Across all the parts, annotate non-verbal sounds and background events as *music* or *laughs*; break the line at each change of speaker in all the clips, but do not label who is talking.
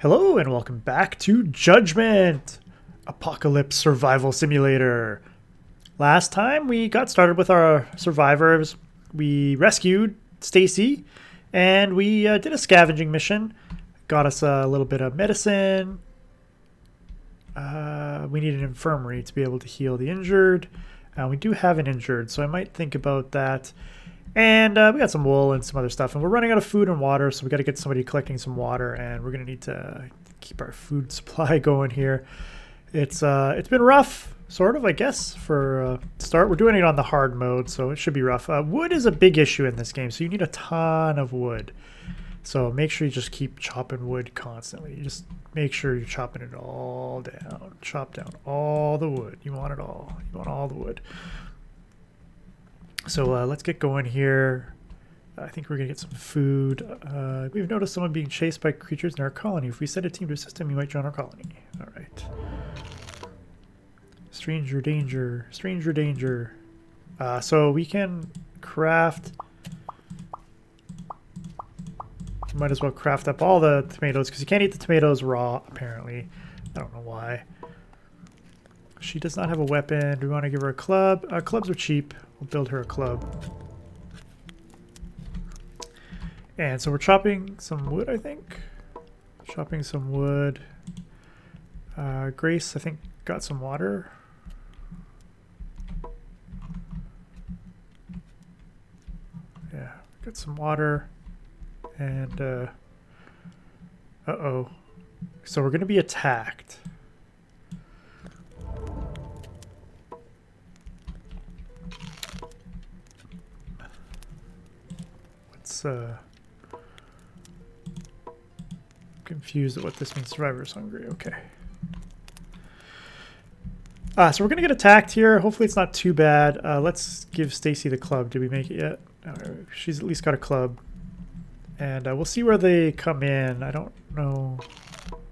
Hello and welcome back to Judgment, Apocalypse Survival Simulator. Last time we got started with our survivors. We rescued Stacy and we uh, did a scavenging mission. Got us a little bit of medicine. Uh, we need an infirmary to be able to heal the injured. Uh, we do have an injured, so I might think about that. And uh, we got some wool and some other stuff. And we're running out of food and water, so we got to get somebody collecting some water. And we're to need to keep our food *laughs* supply going here. It's uh, It's been rough, sort of, I guess, for uh, start. We're doing it on the hard mode, so it should be rough. Uh, wood is a big issue in this game, so you need a ton of wood. So make sure you just keep chopping wood constantly. You just make sure you're chopping it all down. Chop down all the wood. You want it all. You want all the wood. So uh, let's get going here. I think we're gonna get some food. Uh, we've noticed someone being chased by creatures in our colony. If we send a team to assist him, you might join our colony. All right. Stranger danger. Stranger danger. Uh, so we can craft. Might as well craft up all the tomatoes because you can't eat the tomatoes raw. Apparently, I don't know why. She does not have a weapon. Do we want to give her a club? Uh, clubs are cheap. We'll build her a club. And so we're chopping some wood, I think. Chopping some wood. Uh, Grace, I think, got some water. Yeah, got some water. And, uh, uh-oh. So we're going to be attacked. Uh... confused at what this means. Survivor's hungry. Okay. Uh, so we're gonna get attacked here. Hopefully it's not too bad. Uh, let's give Stacy the club. Did we make it yet? She's at least got a club. And uh, we'll see where they come in. I don't know.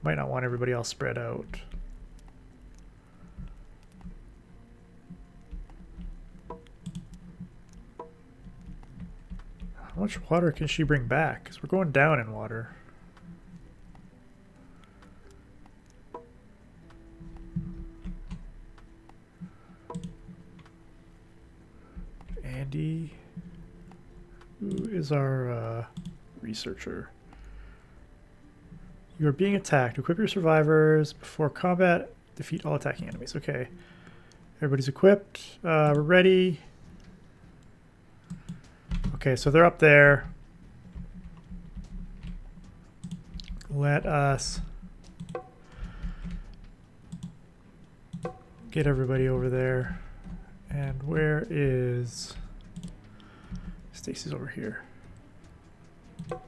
Might not want everybody else spread out. How much water can she bring back? Because we're going down in water. Andy, who is our uh, researcher. You are being attacked. Equip your survivors before combat. Defeat all attacking enemies. Okay. Everybody's equipped. Uh, we're ready. Okay, so they're up there. Let us get everybody over there. And where is... Stacy's over here. Okay,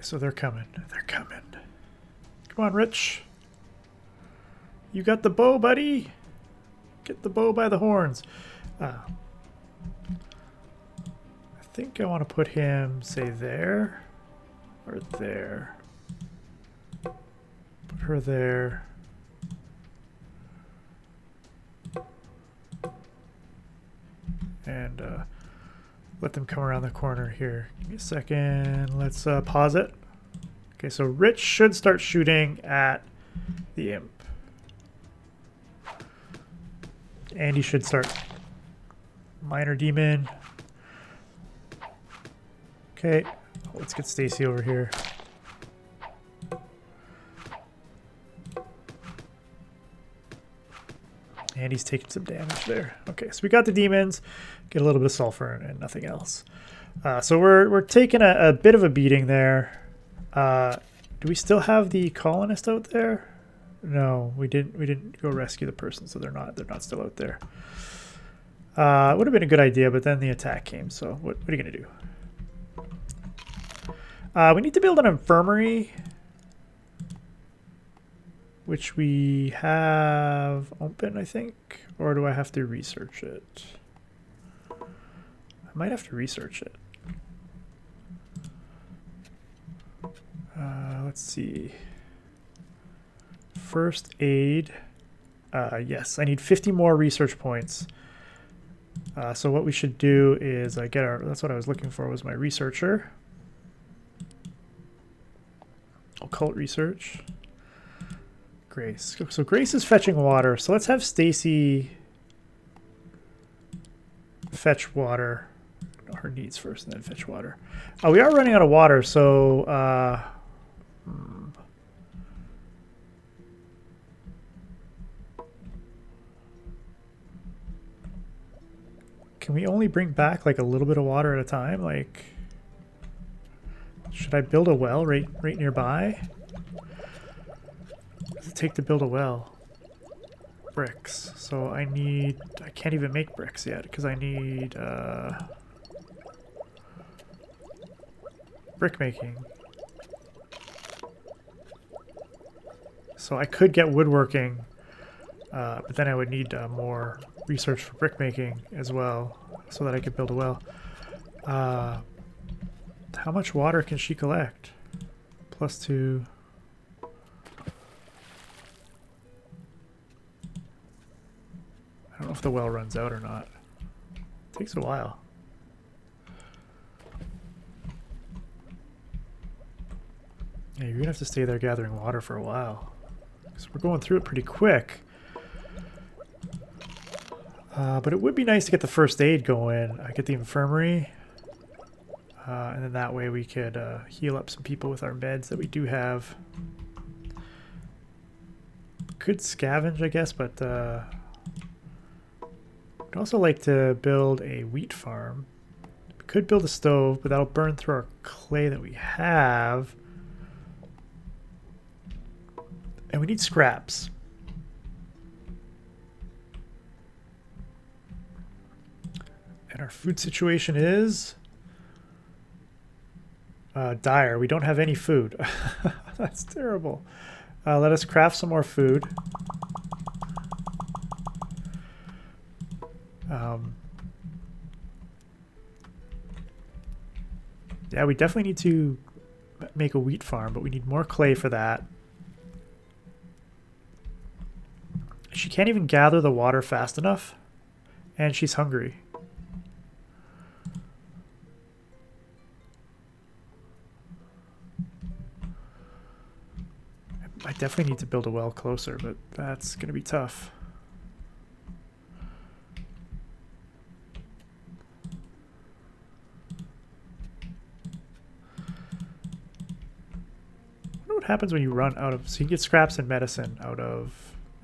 so they're coming. They're coming. Come on, Rich. You got the bow, buddy. Get the bow by the horns. Uh, think I want to put him, say, there or there. Put her there. and uh, let them come around the corner here. Give me a second. Let's uh, pause it. Okay, so Rich should start shooting at the imp. And Andy should start minor demon. Okay, let's get Stacy over here. And he's taking some damage there. Okay, so we got the demons, get a little bit of sulfur and nothing else. Uh, so we're, we're taking a, a, bit of a beating there. Uh, do we still have the colonist out there? No, we didn't. We didn't go rescue the person, so they're not. They're not still out there. Uh, would have been a good idea, but then the attack came. So what, what are you gonna do? Uh, we need to build an infirmary which we have open, I think, or do I have to research it? I might have to research it. Uh, let's see. First aid. Uh, yes, I need 50 more research points. Uh, so what we should do is uh, get our, that's what I was looking for was my researcher. Occult research. Grace. So Grace is fetching water. So let's have Stacy fetch water. Her needs first and then fetch water. Uh, we are running out of water, so uh. Can we only bring back like a little bit of water at a time? Like, should I build a well right right nearby? What does it take to build a well? Bricks. So I need, I can't even make bricks yet because I need uh, brick making. So I could get woodworking, uh, but then I would need uh, more research for brick making as well so that I could build a well. Uh, how much water can she collect? Plus two. I don't know if the well runs out or not. It takes a while. Yeah, you're gonna have to stay there gathering water for a while. Because we're going through it pretty quick. Uh, but it would be nice to get the first aid going. I get the infirmary. Uh, and then that way we could uh, heal up some people with our meds that we do have. Could scavenge, I guess, but uh, I'd also like to build a wheat farm. We could build a stove, but that'll burn through our clay that we have. And we need scraps. And our food situation is uh, dire. We don't have any food. *laughs* That's terrible. Uh, let us craft some more food. Um, yeah, we definitely need to make a wheat farm, but we need more clay for that. She can't even gather the water fast enough, and she's hungry. I definitely need to build a well closer, but that's going to be tough. what happens when you run out of... So you get scraps and medicine out of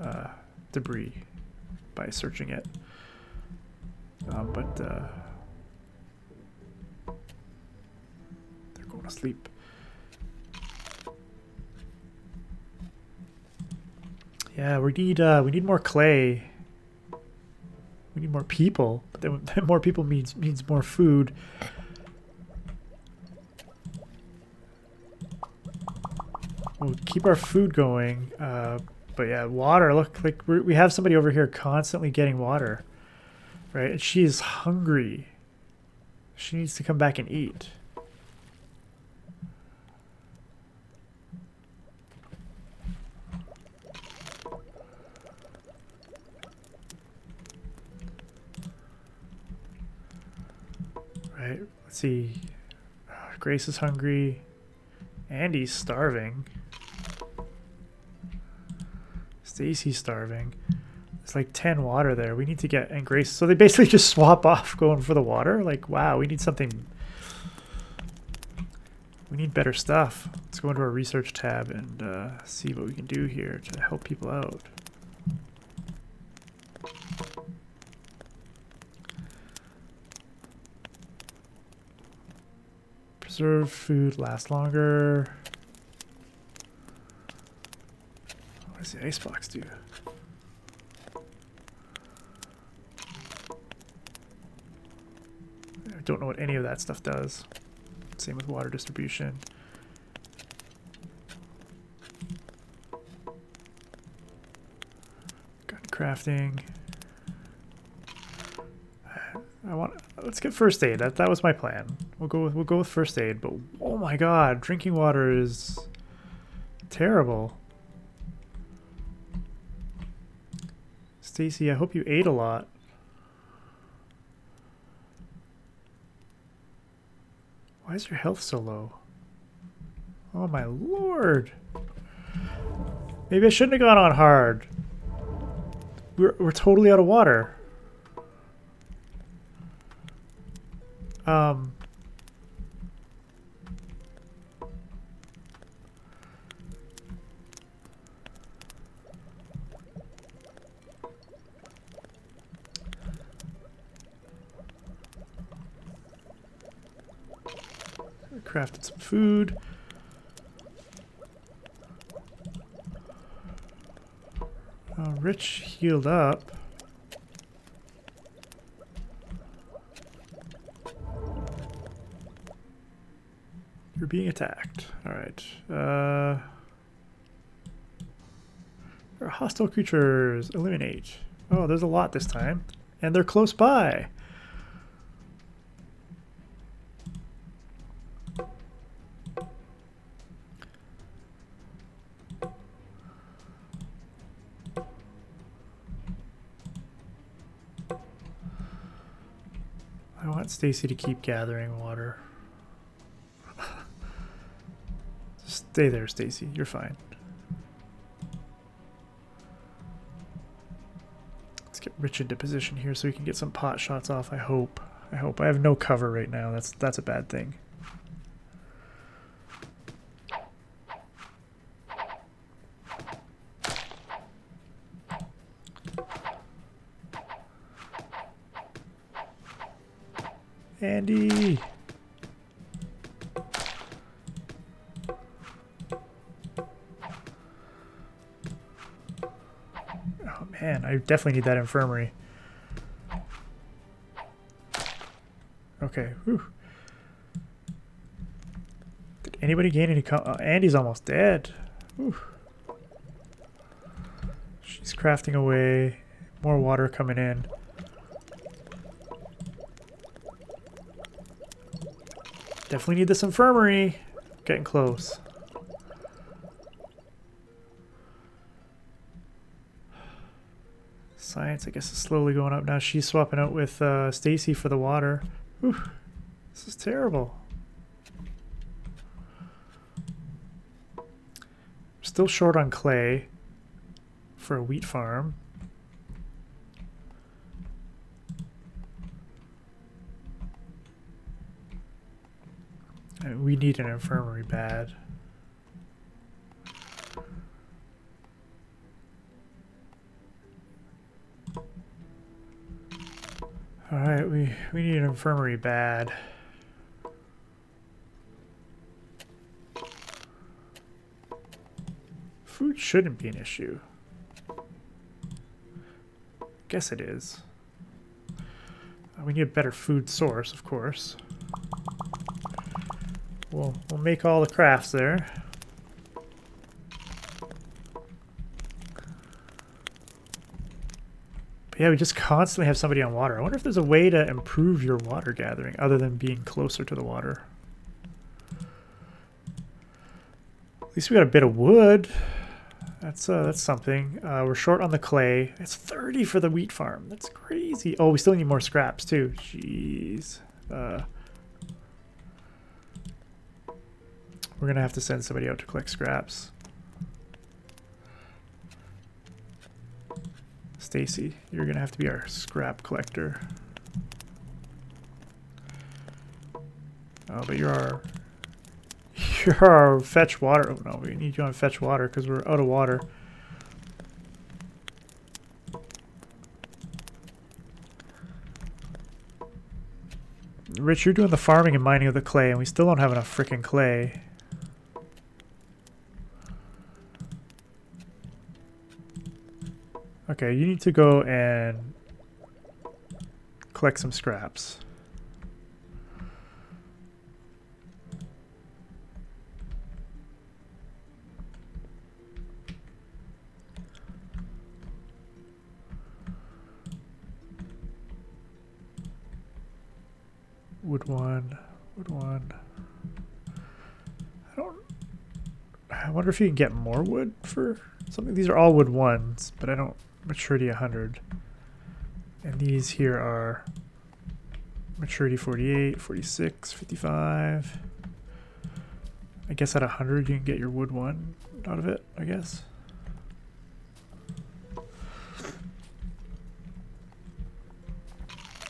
uh, debris by searching it. Um, but uh, they're going to sleep. Yeah, we need uh, we need more clay. We need more people, but then, then more people means means more food. We'll keep our food going, uh, but yeah, water. Look, like we have somebody over here constantly getting water, right? And she is hungry. She needs to come back and eat. Right, let's see. Grace is hungry. Andy's starving. Stacy's starving. It's like 10 water there. We need to get, and Grace, so they basically *laughs* just swap off going for the water. Like, wow, we need something, we need better stuff. Let's go into our research tab and uh, see what we can do here to help people out. Preserve food last longer. What does the icebox do? I don't know what any of that stuff does. Same with water distribution. Gun crafting. I want. Let's get first aid. That that was my plan. We'll go with we'll go with first aid. But oh my god, drinking water is terrible. Stacy, I hope you ate a lot. Why is your health so low? Oh my lord. Maybe I shouldn't have gone on hard. We're, we're totally out of water. Um, crafted some food. Uh, Rich healed up. Being attacked. Alright. Uh, there are hostile creatures. Eliminate. Oh, there's a lot this time. And they're close by. I want Stacy to keep gathering water. Stay there, Stacy. You're fine. Let's get Rich into position here so we can get some pot shots off. I hope. I hope. I have no cover right now. That's that's a bad thing. Man, I definitely need that infirmary. Okay. Whew. Did anybody gain any? Uh, Andy's almost dead. Whew. She's crafting away. More water coming in. Definitely need this infirmary. Getting close. Science, I guess, is slowly going up now. She's swapping out with uh, Stacy for the water. Whew. This is terrible. Still short on clay for a wheat farm. we need an infirmary bad. Alright, we, we need an infirmary bad. Food shouldn't be an issue. Guess it is. Uh, we need a better food source, of course. We'll, we'll make all the crafts there. Yeah, we just constantly have somebody on water. I wonder if there's a way to improve your water gathering other than being closer to the water. At least we got a bit of wood. That's uh, that's something. Uh, we're short on the clay. It's 30 for the wheat farm. That's crazy. Oh, we still need more scraps too. Jeez. Uh, We're going to have to send somebody out to collect scraps. Stacy, you're going to have to be our scrap collector. Oh, but you're our *laughs* you're our fetch water. Oh, no, we need you on fetch water because we're out of water. Rich, you're doing the farming and mining of the clay, and we still don't have enough freaking clay. Okay, you need to go and collect some scraps. Wood one, wood one. I don't. I wonder if you can get more wood for something. These are all wood ones, but I don't maturity 100. And these here are maturity 48, 46, 55. I guess at 100 you can get your wood one out of it, I guess.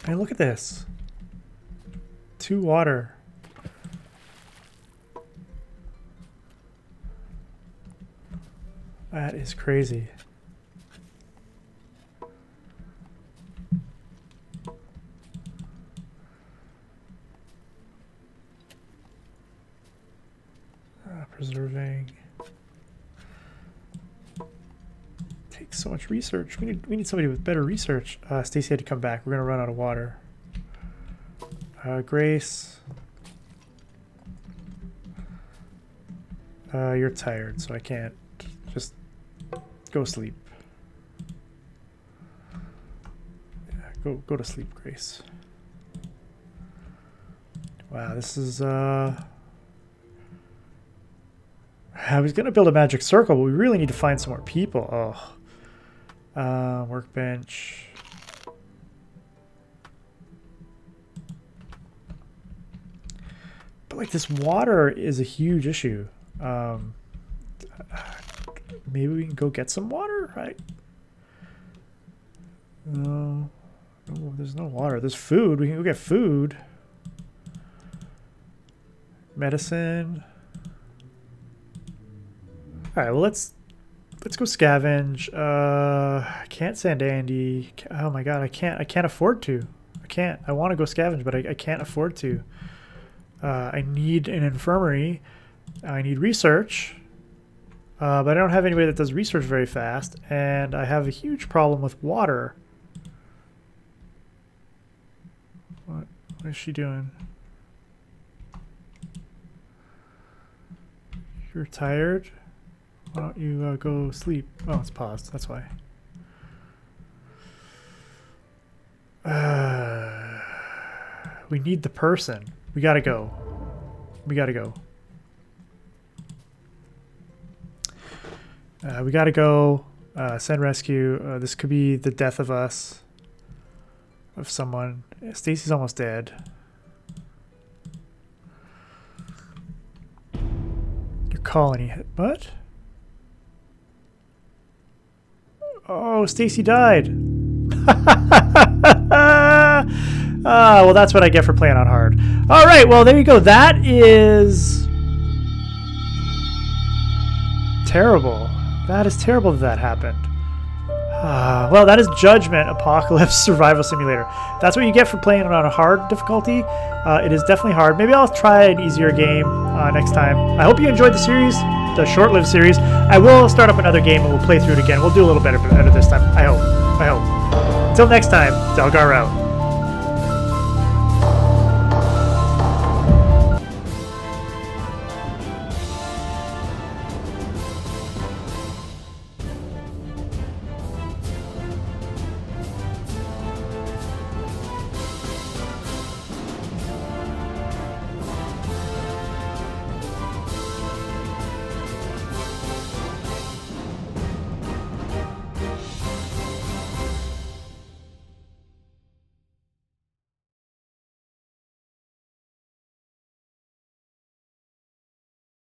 Hey, look at this. Two water. That is crazy. Uh, preserving. Takes so much research. We need we need somebody with better research. Uh, Stacy had to come back. We're gonna run out of water. Uh, Grace. Uh, you're tired, so I can't. Just go sleep. Yeah, go go to sleep, Grace. Wow, this is uh I was gonna build a magic circle, but we really need to find some more people. Oh. Uh, workbench. But like this water is a huge issue. Um, maybe we can go get some water, right? No, no, there's no water. There's food. We can go get food. Medicine. All right. Well, let's let's go scavenge. Uh, can't send Andy. Oh my god, I can't. I can't afford to. I can't. I want to go scavenge, but I, I can't afford to. Uh, I need an infirmary. I need research. Uh, but I don't have anybody that does research very fast, and I have a huge problem with water. What, what is she doing? You're tired? Why don't you uh, go sleep? Oh, it's paused. That's why. Uh, *sighs* we need the person. We gotta go. We gotta go. Uh, we gotta go. Uh, send rescue. Uh, this could be the death of us. Of someone. Stacy's almost dead. Your colony hit. What? Oh, Stacy died. *laughs* Ah, well, that's what I get for playing on hard. All right, well, there you go. That is terrible. That is terrible that that happened. Uh, well, that is Judgment Apocalypse *laughs* Survival Simulator. That's what you get for playing on a hard difficulty. Uh, it is definitely hard. Maybe I'll try an easier game uh, next time. I hope you enjoyed the series, the short-lived series. I will start up another game and we'll play through it again. We'll do a little better, better this time. I hope. I hope. Until next time, Delgar out.